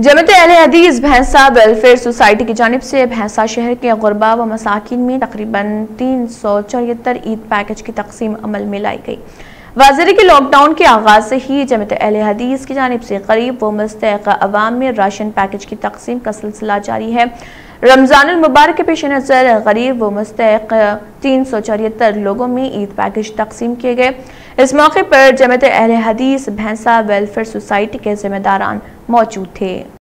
जमत अहल हदीस भैंसा वेलफेयर सोसाइटी की जानब से भैंसा शहर के गुरबा व मसाकिन में तकरीबन तीन सौ चौहत्तर ईद पैकेज की तकसीम अमल में लाई गई। वाजरे के लॉकडाउन के आगाज़ से ही जमत अहल हदीस की जानब से गरीब व मुस्तक अवाम में राशन पैकेज की तकसीम का सिलसिला जारी है। रमज़ान मुबारक के पेश नज़र, गरीब व मुस्तक तीन सौ चौहत्तर लोगों में ईद पैकेज तकसीम किए गए। इस मौके पर जमत अहल हदीस, भैंसा वेलफेयर सोसाइटी के जिम्मेदारान मौजूद थे।